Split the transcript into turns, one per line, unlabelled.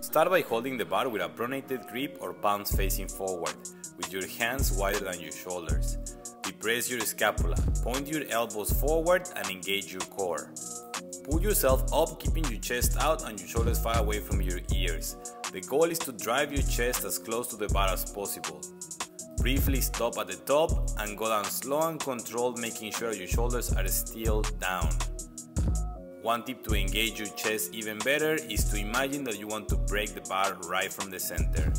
Start by holding the bar with a pronated grip or palms facing forward, with your hands wider than your shoulders. Depress your scapula, point your elbows forward and engage your core. Pull yourself up, keeping your chest out and your shoulders far away from your ears. The goal is to drive your chest as close to the bar as possible. Briefly stop at the top and go down slow and controlled, making sure your shoulders are still down. One tip to engage your chest even better is to imagine that you want to break the bar right from the center.